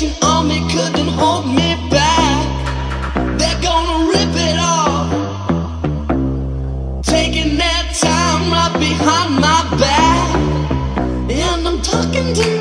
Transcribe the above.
pressing army couldn't hold me back. They're gonna rip it off, taking that time right behind my back, and I'm talking to.